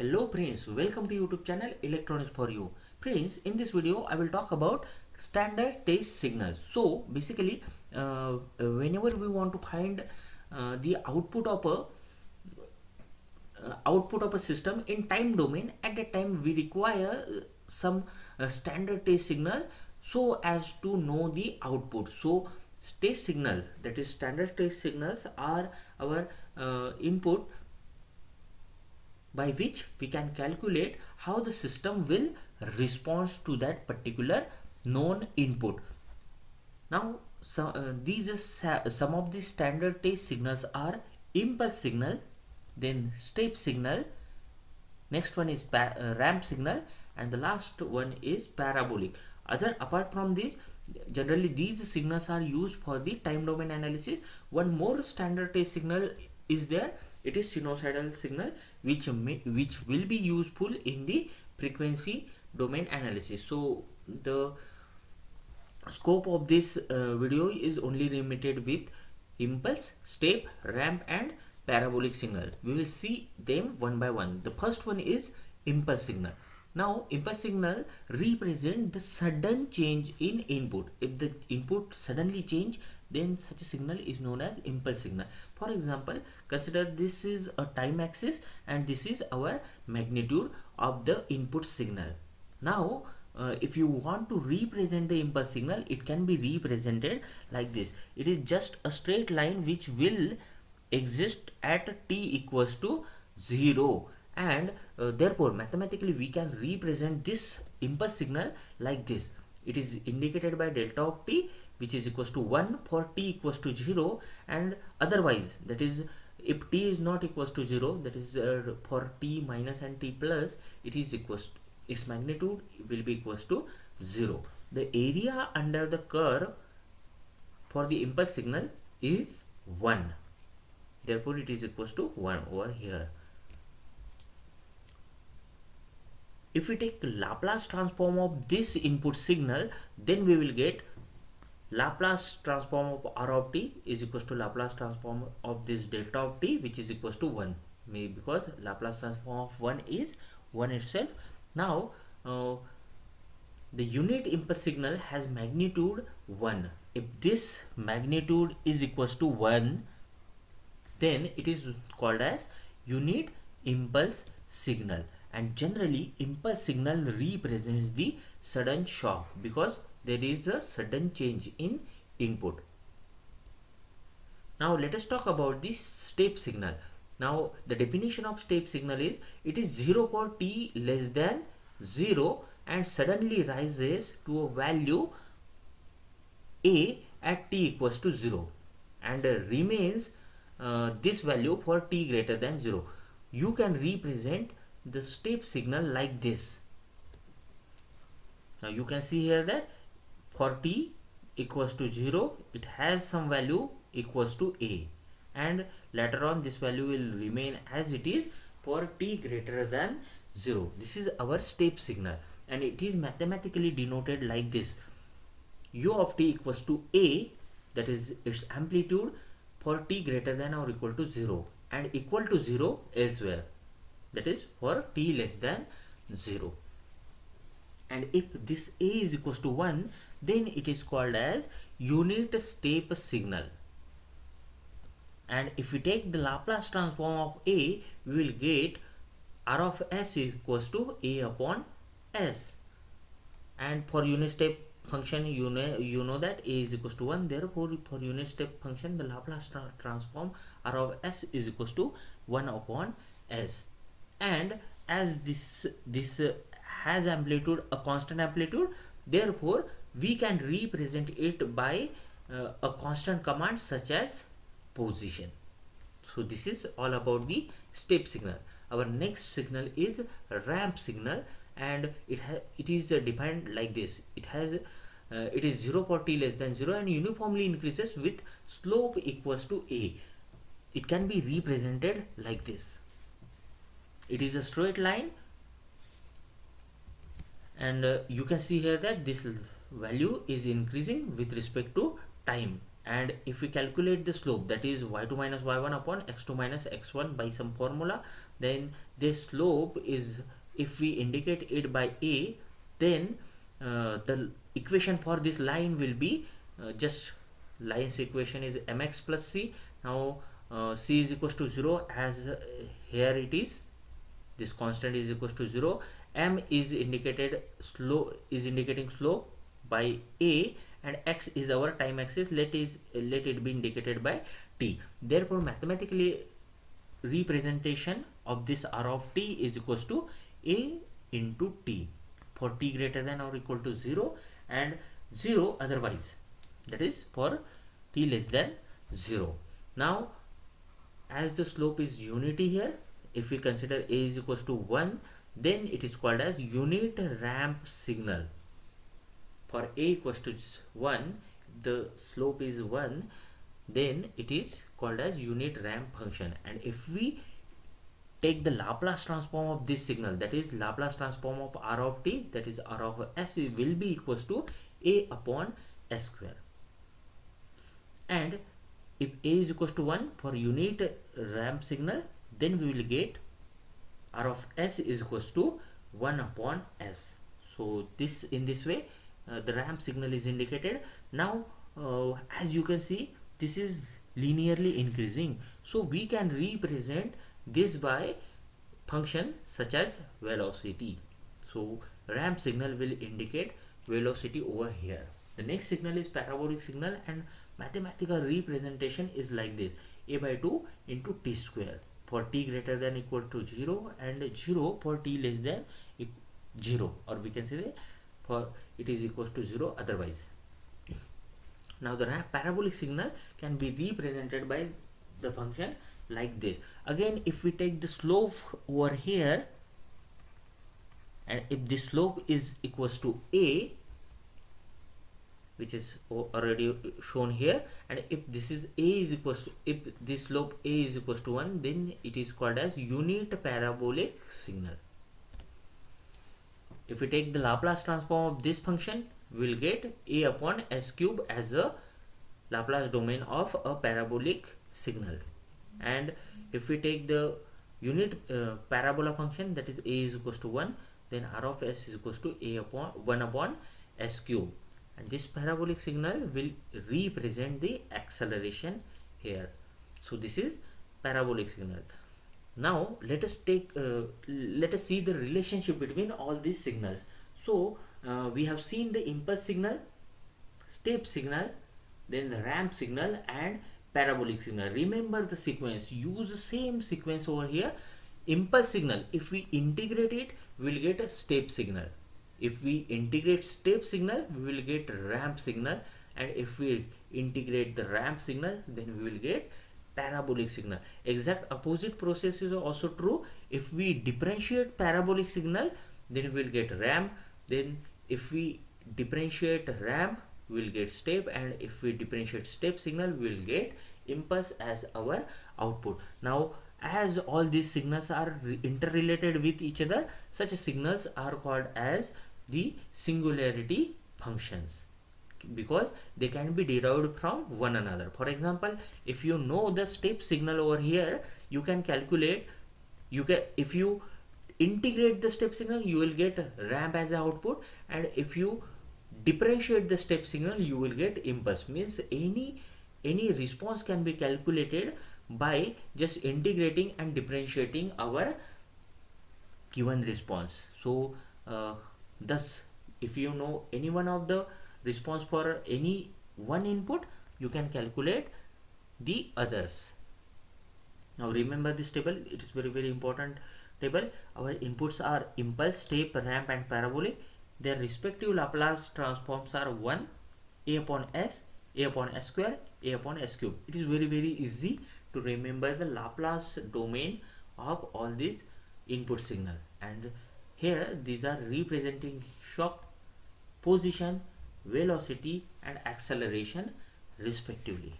Hello friends, welcome to YouTube channel Electronics for You. Friends, in this video I will talk about standard test signal. So basically uh, whenever we want to find uh, the output of a uh, output of a system in time domain at that time we require uh, some uh, standard test signal so as to know the output so test signal that is standard test signals are our uh, input by which we can calculate how the system will respond to that particular known input. Now so, uh, these some of the standard test signals are impulse signal then step signal next one is uh, ramp signal and the last one is parabolic. Other apart from this generally these signals are used for the time domain analysis. One more standard test signal is there it is sinusoidal signal which may, which will be useful in the frequency domain analysis. So the scope of this uh, video is only limited with impulse step ramp and parabolic signal. We will see them one by one. The first one is impulse signal now impulse signal represent the sudden change in input if the input suddenly change then such a signal is known as impulse signal. For example consider this is a time axis and this is our magnitude of the input signal. Now uh, if you want to represent the impulse signal it can be represented like this. It is just a straight line which will exist at t equals to 0 and uh, therefore mathematically we can represent this impulse signal like this. It is indicated by delta of t which is equals to 1 for t equals to 0 and otherwise that is if t is not equals to 0 that is uh, for t minus and t plus it is equals to, its magnitude will be equals to 0 the area under the curve for the impulse signal is 1 therefore it is equals to 1 over here if we take Laplace transform of this input signal then we will get Laplace transform of r of t is equals to Laplace transform of this delta of t which is equals to 1 maybe because Laplace transform of 1 is 1 itself. Now uh, the unit impulse signal has magnitude 1 if this magnitude is equals to 1 then it is called as unit impulse signal and generally impulse signal represents the sudden shock because there is a sudden change in input. Now let us talk about the step signal. Now the definition of step signal is it is 0 for t less than 0 and suddenly rises to a value a at t equals to 0 and uh, remains uh, this value for t greater than 0. You can represent the step signal like this. Now you can see here that for t equals to 0 it has some value equals to a. And later on this value will remain as it is for t greater than 0 this is our step signal and it is mathematically denoted like this. U of t equals to a that is its amplitude for t greater than or equal to 0 and equal to 0 elsewhere that is for t less than 0 and if this a is equals to 1 then it is called as unit step signal. And if we take the Laplace transform of a we will get r of s equals to a upon s. And for unit step function you know you know that a is equals to 1 therefore for unit step function the Laplace tra transform r of s is equals to 1 upon s and as this this uh, has amplitude a constant amplitude therefore we can represent it by uh, a constant command such as position. So this is all about the step signal. Our next signal is ramp signal and it it is uh, defined like this. It has uh, it is 0 for t less than 0 and uniformly increases with slope equals to a. It can be represented like this it is a straight line. And uh, you can see here that this value is increasing with respect to time. And if we calculate the slope that is y2 minus y1 upon x2 minus x1 by some formula then this slope is if we indicate it by a then uh, the equation for this line will be uh, just line's equation is mx plus c. Now uh, c is equals to 0 as uh, here it is this constant is equals to 0 m is indicated slow is indicating slope by a and x is our time axis. Let is let it be indicated by t. Therefore mathematically representation of this r of t is equals to a into t. For t greater than or equal to 0 and 0 otherwise. That is for t less than 0 now as the slope is unity here if we consider a is equals to 1 then it is called as unit ramp signal. For a equals to 1 the slope is 1 then it is called as unit ramp function. And if we take the Laplace transform of this signal that is Laplace transform of r of t that is r of s will be equals to a upon s square. And if a is equals to 1 for unit ramp signal then we will get r of s is equals to 1 upon s. So this in this way uh, the ramp signal is indicated. Now uh, as you can see this is linearly increasing. So we can represent this by function such as velocity. So ramp signal will indicate velocity over here. The next signal is parabolic signal and mathematical representation is like this. A by 2 into t square for t greater than equal to 0 and 0 for t less than 0 or we can say for it is equal to 0 otherwise. Now the parabolic signal can be represented by the function like this. Again if we take the slope over here and if the slope is equals to a which is already shown here. And if this is a is equals to if this slope a is equals to 1 then it is called as unit parabolic signal. If we take the Laplace transform of this function we will get a upon s cube as the Laplace domain of a parabolic signal. And if we take the unit uh, parabola function that is a is equals to 1 then r of s is equals to a upon 1 upon s cube and this parabolic signal will represent the acceleration here. So this is parabolic signal. Now let us take uh, let us see the relationship between all these signals. So uh, we have seen the impulse signal step signal then the ramp signal and parabolic signal. Remember the sequence. Use the same sequence over here. Impulse signal. If we integrate it we will get a step signal if we integrate step signal we will get ramp signal. And if we integrate the ramp signal then we will get parabolic signal. Exact opposite process is also true. If we differentiate parabolic signal then we will get ramp. Then if we differentiate ramp we will get step. And if we differentiate step signal we will get impulse as our output. Now as all these signals are interrelated with each other such signals are called as the singularity functions. Because they can be derived from one another. For example if you know the step signal over here you can calculate you can if you integrate the step signal you will get ramp as output. And if you differentiate the step signal you will get impulse. Means any any response can be calculated by just integrating and differentiating our given response. So uh, thus if you know any one of the response for any one input you can calculate the others. Now remember this table. It is very very important table. Our inputs are impulse step ramp and parabolic. Their respective Laplace transforms are 1 a upon s a upon s square a upon s cube. It is very very easy to remember the Laplace domain of all these input signal. And here these are representing shock position velocity and acceleration respectively.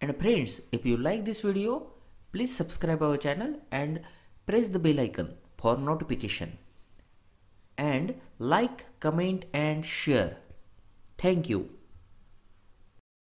And friends if you like this video please subscribe our channel and press the bell icon for notification. And like comment and share. Thank you.